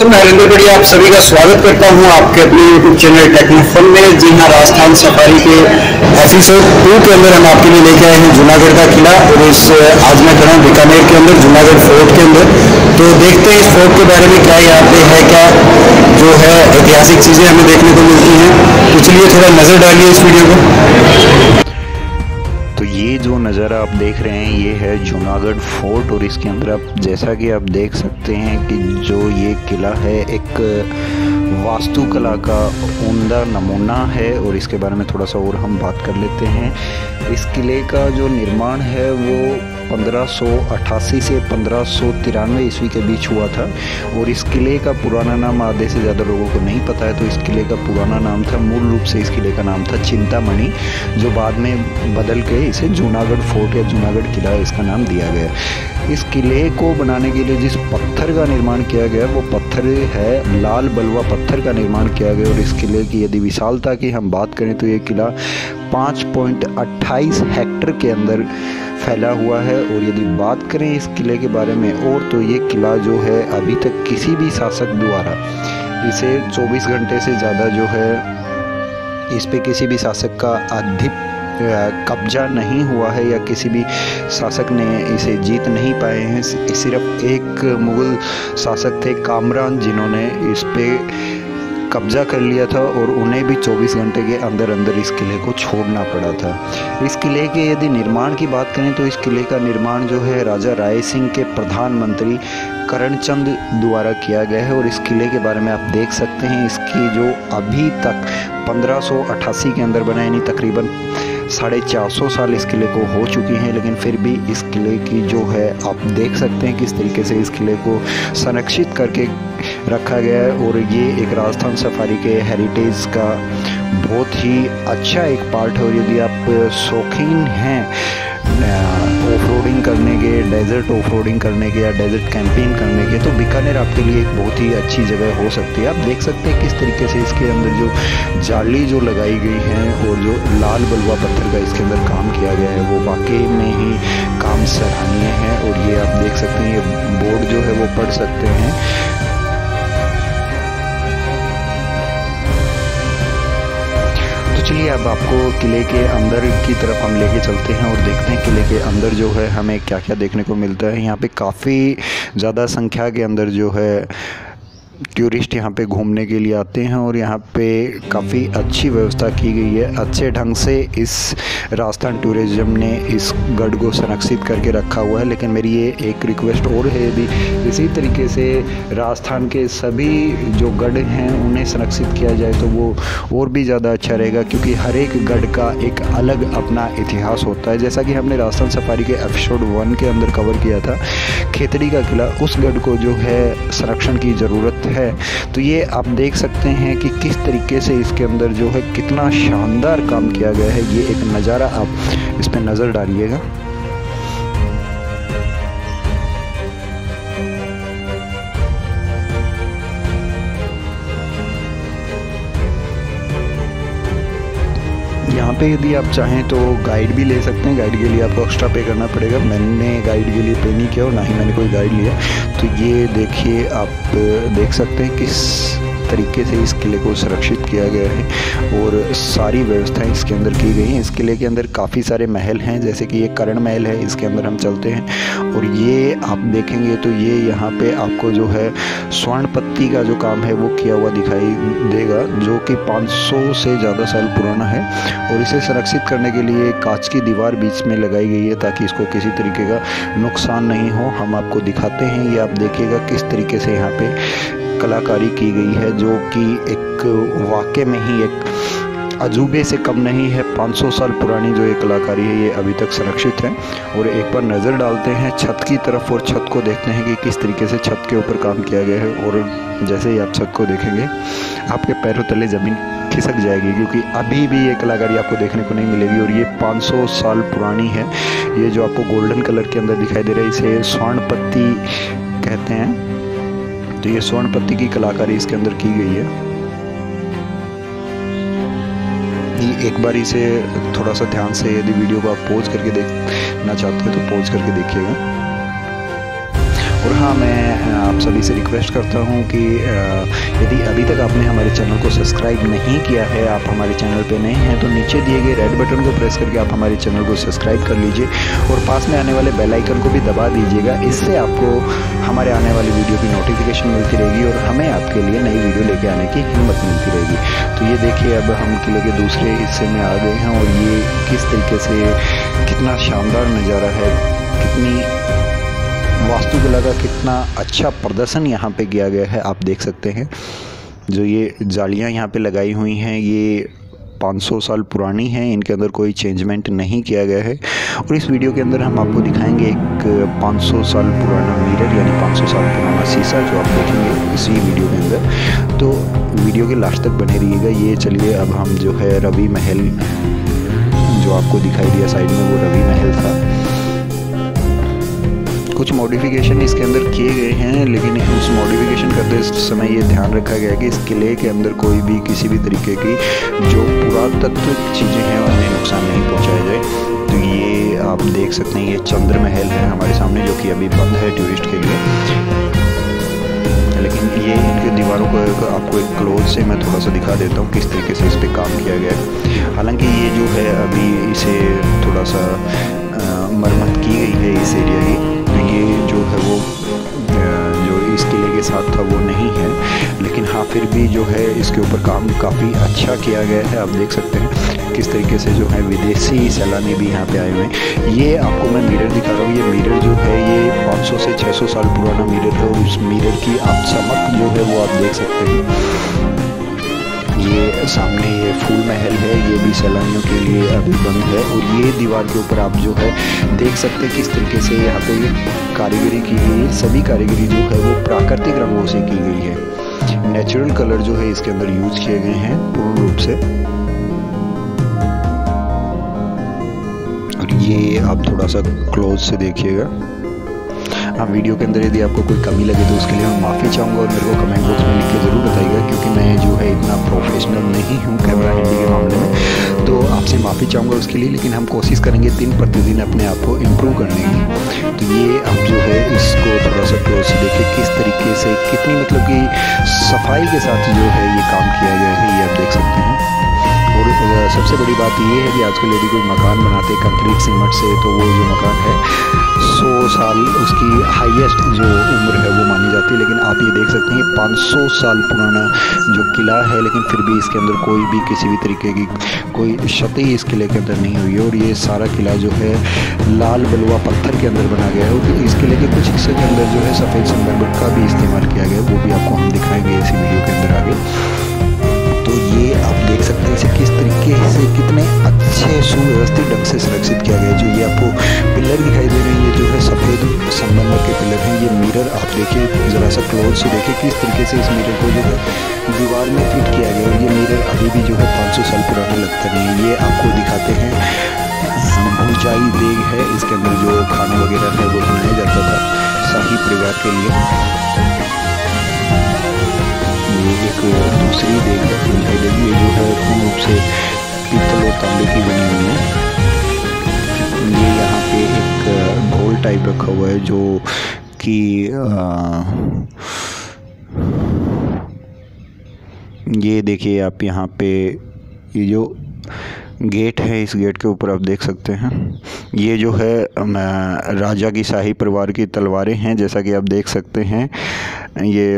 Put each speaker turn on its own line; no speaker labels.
तो मैं बढ़िया आप सभी का स्वागत करता हूँ आपके अपने यूट्यूब चैनल टेक्नोफोन में, जी हाँ राजस्थान सफारी के एपिसोड टू के अंदर हम आपके लिए लेके आए हैं जूनागढ़ का किला और इस आज मैं खड़ा हूँ बीकानेर के अंदर, जूनागढ़ फोर्ट के अंदर। तो देखते हैं इस फोर्ट के बारे में क्या यहाँ पे है, क्या जो है ऐतिहासिक चीज़ें हमें देखने को मिलती हैं। तो चलिए थोड़ा नज़र डालिए इस वीडियो को।
ये जो नज़ारा आप देख रहे हैं, ये है जूनागढ़ फोर्ट और इसके अंदर आप जैसा कि आप देख सकते हैं कि जो ये किला है, एक वास्तुकला का उमदा नमूना है और इसके बारे में थोड़ा सा और हम बात कर लेते हैं। इस किले का जो निर्माण है, वो 1588 से पंद्रह सौ ईस्वी के बीच हुआ था और इस किले का पुराना नाम आधे से ज़्यादा लोगों को नहीं पता है तो इस किले का पुराना नाम था, मूल रूप से इस किले का नाम था चिंतामणि, जो बाद में बदल के इसे जूनागढ़ फोर्ट या जूनागढ़ किला इसका नाम दिया गया। इस किले को बनाने के लिए जिस पत्थर का निर्माण किया गया, वो पत्थर है, लाल बलुआ पत्थर का निर्माण किया गया और इस किले की यदि विशालता की हम बात करें तो ये किला 5.28 हेक्टर के अंदर फैला हुआ है और यदि बात करें इस किले के बारे में और तो ये किला जो है अभी तक किसी भी शासक द्वारा इसे 24 घंटे से ज़्यादा जो है इस पे किसी भी शासक का अधिक कब्जा नहीं हुआ है या किसी भी शासक ने इसे जीत नहीं पाए हैं। सिर्फ़ एक मुग़ल शासक थे, कामरान, जिन्होंने इस पे कब्जा कर लिया था और उन्हें भी 24 घंटे के अंदर अंदर इस किले को छोड़ना पड़ा था। इस किले के यदि निर्माण की बात करें तो इस किले का निर्माण जो है राजा राय सिंह के प्रधानमंत्री करणचंद द्वारा किया गया है और इस किले के बारे में आप देख सकते हैं इसकी जो अभी तक पंद्रह के अंदर बना यानी तकरीबन साढ़े चार सौ साल इस किले को हो चुकी हैं, लेकिन फिर भी इस किले की जो है आप देख सकते हैं किस तरीके से इस किले को संरक्षित करके रखा गया है और ये एक राजस्थान सफारी के हेरिटेज का बहुत ही अच्छा एक पार्ट है और यदि आप शौकीन हैं ऑफ़ रोडिंग करने के डेजर्ट ऑफ़ रोडिंग करने के या डेजर्ट कैंपिंग करने के तो बीकानेर आपके लिए एक बहुत ही अच्छी जगह हो सकती है। आप देख सकते हैं किस तरीके से इसके अंदर जो जाली जो लगाई गई है और जो लाल बलुआ पत्थर का इसके अंदर काम किया गया है, वो वाकई में ही काम सराहनीय है और ये आप देख सकते हैं, ये बोर्ड जो है वो पढ़ सकते हैं। चलिए अब आपको किले के अंदर की तरफ़ हम लेके चलते हैं और देखते हैं किले के अंदर जो है हमें क्या क्या देखने को मिलता है। यहाँ पे काफ़ी ज़्यादा संख्या के अंदर जो है टूरिस्ट यहाँ पे घूमने के लिए आते हैं और यहाँ पे काफ़ी अच्छी व्यवस्था की गई है। अच्छे ढंग से इस राजस्थान टूरिज़्म ने इस गढ़ को संरक्षित करके रखा हुआ है। लेकिन मेरी ये एक रिक्वेस्ट और है यदि इसी तरीके से राजस्थान के सभी जो गढ़ हैं, उन्हें संरक्षित किया जाए तो वो और भी ज़्यादा अच्छा रहेगा, क्योंकि हर एक गढ़ का एक अलग अपना इतिहास होता है। जैसा कि हमने राजस्थान सफारी के एपिसोड वन के अंदर कवर किया था, खेतड़ी का किला, उस गढ़ को जो है संरक्षण की ज़रूरत है। तो ये आप देख सकते हैं कि किस तरीके से इसके अंदर जो है कितना शानदार काम किया गया है। ये एक नज़ारा आप इस पर नज़र डालिएगा। यहाँ पे यदि आप चाहें तो गाइड भी ले सकते हैं। गाइड के लिए आपको एक्स्ट्रा पे करना पड़ेगा। मैंने गाइड के लिए पे नहीं किया और ना ही मैंने कोई गाइड लिया। तो ये देखिए आप देख सकते हैं किस तरीके से इस किले को सुरक्षित किया गया है और सारी व्यवस्थाएँ इसके अंदर की गई हैं। इस किले के अंदर काफ़ी सारे महल हैं, जैसे कि ये करण महल है, इसके अंदर हम चलते हैं। और ये आप देखेंगे तो ये यहाँ पे आपको जो है स्वर्ण पत्ती का जो काम है वो किया हुआ दिखाई देगा, जो कि 500 से ज़्यादा साल पुराना है। और इसे संरक्षित करने के लिए कांच की दीवार बीच में लगाई गई है ताकि इसको किसी तरीके का नुकसान नहीं हो। हम आपको दिखाते हैं, ये आप देखिएगा किस तरीके से यहाँ पे कलाकारी की गई है, जो कि एक वाक़े में ही एक अजूबे से कम नहीं है 500 साल पुरानी जो ये कलाकारी है, ये अभी तक संरक्षित है। और एक बार नज़र डालते हैं छत की तरफ़ और छत को देखते हैं कि किस तरीके से छत के ऊपर काम किया गया है। और जैसे ही आप छत को देखेंगे, आपके पैरों तले ज़मीन खिसक जाएगी, क्योंकि अभी भी ये कलाकारी आपको देखने को नहीं मिलेगी। और ये 500 साल पुरानी है। ये जो आपको गोल्डन कलर के अंदर दिखाई दे रहा है, इसे स्वर्ण पत्ती कहते हैं। तो ये स्वर्ण पत्ती की कलाकारी इसके अंदर की गई है। एक बार इसे थोड़ा सा ध्यान से यदि वीडियो को आप पोज करके देखना चाहते हैं तो पोज करके देखिएगा। और हाँ मैं आप सभी से रिक्वेस्ट करता हूँ कि यदि अभी तक आपने हमारे चैनल को सब्सक्राइब नहीं किया है, आप हमारे चैनल पे नए हैं तो नीचे दिए गए रेड बटन को प्रेस करके आप हमारे चैनल को सब्सक्राइब कर लीजिए और पास में आने वाले बेल आइकन को भी दबा दीजिएगा। इससे आपको हमारे आने वाली वीडियो की नोटिफिकेशन मिलती रहेगी और हमें आपके लिए नई वीडियो लेके आने की हिम्मत मिलती रहेगी। तो ये देखिए, अब हम किले के दूसरे हिस्से में आ गए हैं और ये किस तरीके से कितना शानदार नज़ारा है, कितनी वास्तुकला का कितना अच्छा प्रदर्शन यहाँ पे किया गया है, आप देख सकते हैं। जो ये जालियाँ यहाँ पे लगाई हुई हैं, ये 500 साल पुरानी हैं, इनके अंदर कोई चेंजमेंट नहीं किया गया है। और इस वीडियो के अंदर हम आपको दिखाएँगे एक 500 साल पुराना मिरर, यानी 500 साल पुराना शीशा जो आप देखेंगे इसी वीडियो के अंदर। तो वीडियो के लास्ट तक बने रहिएगा, ये चलिए अब हम जो है रवि महल, जो आपको दिखाई दिया साइड में, वो रवि महल था। कुछ मॉडिफिकेशन इसके अंदर किए गए हैं, लेकिन उस मॉडिफिकेशन करते समय ये ध्यान रखा गया कि इस किले के अंदर कोई भी किसी भी तरीके की जो पुरातत्व चीज़ें हैं, उन्हें नुकसान नहीं पहुँचाया जाए। तो ये आप देख सकते हैं, ये चंद्र महल है हमारे सामने, जो कि अभी बंद है टूरिस्ट के लिए। लेकिन ये इनके दीवारों को आपको एक क्लोज से मैं थोड़ा सा दिखा देता हूँ, किस तरीके से इस पर काम किया गया है। हालाँकि ये जो है, अभी इसे थोड़ा सा मरम्मत की गई है इस एरिया की। जो है वो जो इस किले के साथ था वो नहीं है। लेकिन हाँ फिर भी जो है इसके ऊपर काम काफ़ी अच्छा किया गया है। आप देख सकते हैं किस तरीके से जो है विदेशी सैलानी भी यहाँ पे आए हुए हैं। ये आपको मैं मिरर दिखा रहा हूँ। ये मिरर जो है, ये 500 से 600 साल पुराना मिरर है उस मिरर की आप चमक जो है वो आप देख सकते हैं। ये सामने ये फूल महल है, ये भी सैलानियों के लिए अभी बंद है और ये दीवार के ऊपर आप जो है देख सकते हैं किस तरीके से यहाँ पे कारीगरी की गई है सभी कारीगरी जो है वो प्राकृतिक रंगों से की गई है। नेचुरल कलर जो है इसके अंदर यूज़ किए गए हैं पूर्ण रूप से। और ये आप थोड़ा सा क्लोज से देखिएगा। हाँ वीडियो के अंदर यदि आपको कोई कमी लगे तो उसके लिए मैं माफ़ी चाहूँगा और मेरे को कमेंट बॉक्स में लिख के ज़रूर बताइएगा, क्योंकि मैं जो है इतना प्रोफेशनल नहीं हूँ कैमरा हिंदी के मामले में। तो आपसे माफ़ी चाहूँगा उसके लिए, लेकिन हम कोशिश करेंगे दिन प्रतिदिन अपने आप को इम्प्रूव करने की। तो ये आप जो है इसको थोड़ा सा क्लोज से देखिए किस तरीके से, कितनी मतलब कि सफ़ाई के साथ जो है ये काम किया गया है, ये आप देख सकते हैं। और सबसे बड़ी बात ये है कि आजकल यदि कोई मकान बनाते कंक्रीट सीमेंट से तो वो जो मकान है सौ साल उसकी हाईएस्ट जो उम्र है वो मानी जाती है, लेकिन आप ये देख सकते हैं पाँच सौ साल पुराना जो किला है, लेकिन फिर भी इसके अंदर कोई भी किसी भी तरीके की कोई क्षति इस किले के अंदर नहीं हुई है। और ये सारा किला जो है, लाल बलुआ पत्थर के अंदर बना गया है और इस किले के कुछ हिस्से के अंदर जो है सफ़ेद संदर्भ का भी इस्तेमाल किया गया है, वो भी आपको हम दिखाएँगे इसी वीडियो के अंदर आगे। तो ये आप देख सकते हैं इसे किस तरीके से कितने अच्छे सुव्यवस्थित ढंग से सुरक्षित किया गया जो ये आपको पिलर दिखाई दे रहे हैं, ये जो है सफ़ेद संगमरमर के पिलर हैं। ये मिरर आप देखिए, ज़रा सा क्लोज से देखिए किस तरीके से इस मिरर को जो है दीवार में फिट किया गया और ये मिरर अभी भी जो है पाँच सौ साल पुराना लगता नहीं है। ये आपको दिखाते हैं ऊंचाई देग है। इसके अंदर जो खाना वगैरह है, वो बनाया जाता था शाही परिवार के लिए। एक दूसरी देख दिखाई देगी ये जो है पूर्ण रूप से पीतल और तांबे की बनी हुई है। ये यहाँ पे एक गोल टाइप रखा हुआ है, जो कि ये देखिए आप यहाँ पे, ये जो गेट है, इस गेट के ऊपर आप देख सकते हैं। ये जो है राजा की शाही परिवार की तलवारें हैं, जैसा कि आप देख सकते हैं। ये